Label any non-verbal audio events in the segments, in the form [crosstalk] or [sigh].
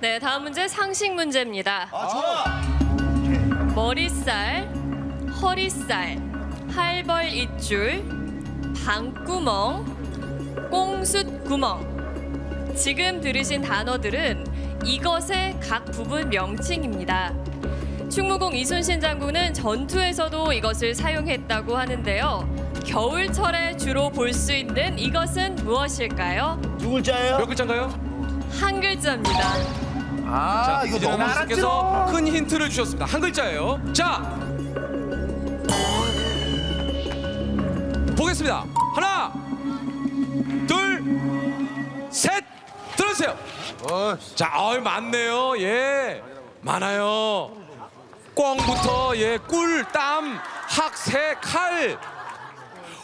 네, 다음 문제 상식 문제입니다. 아 좋아. 머리살, 허리살, 할벌 입줄, 방구멍, 꽁숫 구멍. 지금 들으신 단어들은 이것의 각 부분 명칭입니다. 충무공 이순신 장군은 전투에서도 이것을 사용했다고 하는데요. 겨울철에 주로 볼 수 있는 이것은 무엇일까요? 두 글자예요? 몇 글자인가요? 한 글자입니다. 아 이거 너무 께서 큰 힌트를 주셨습니다. 한 글자예요. 자, 보겠습니다. 하나, 둘, 셋, 들어주세요. 자, 어이 많네요. 예, 많아요. 꽝부터 예, 꿀, 땀, 학, 새, 칼,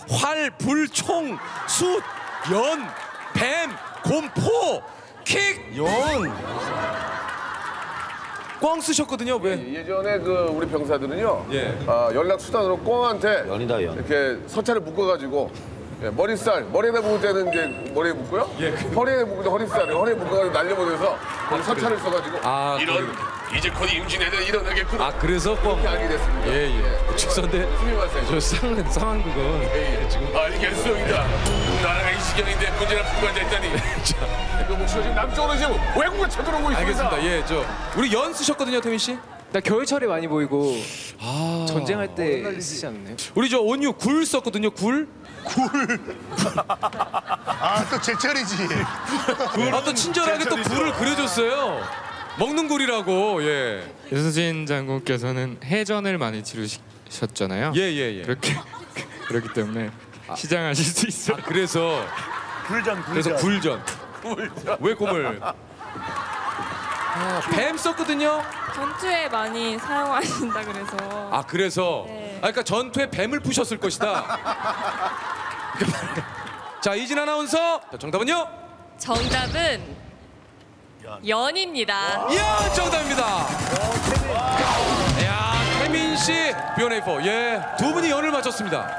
활, 불, 총, 숫, 연, 뱀, 곰포, 킥. 연. 꽝 쓰셨거든요. 왜? 예전에 그 우리 병사들은요. 예. 아, 연락 수단으로 꽁한테 연이다 연. 이렇게 서차를 묶어가지고 예, 머리살 머리에다 묶을 때는 이제 머리에 묶고요. 예, 그- 허리에 묶을 때 허리살 허리에 묶어가지고 날려보내서 거기 서차를 써가지고 아, 이런 이제 곧 임진왜란 일어나겠구나. 아 그래서 꽝. 알게 됐습니다. 예, 예. 죄송한데 스미마세. 저 상한 상한 그건 예, 예. 지금 알겠습니다. 나라가 이 지경인데 문제나 풀고 앉아있다니. 이거 목소리 지금 남쪽으로 지금 외국을 쳐들어오고 있습니다. 알겠습니다. 예, 저 우리 연 쓰셨거든요, 태민 씨. 나 겨울철에 많이 보이고 아, 전쟁할 때 쓰지 않나요? 우리 저 온유 굴 썼거든요, 굴. 아 또 제철이지. 아, 또 친절하게 또 굴을 그려줬어요. 먹는 굴이라고, 예. 유수진 장군께서는 해전을 많이 치르셨잖아요. 예, 예, 예. 그렇게 [laughs] 그렇기 때문에 시장하실 수 있어요. 아, 그래서 불전 그래서 불전. 굴전. 왜 곰을? 아, 뱀 썼거든요. 전투에 많이 사용하신다 그래서 아, 그래서 네. 아, 그러니까 전투에 뱀을 푸셨을 것이다. [laughs] 자, 이진 아나운서. 자, 정답은요? 정답은 연입니다. 이야 정답입니다. 야 태민 씨, 비오네이퍼 예, 두 분이 연을 맞췄습니다.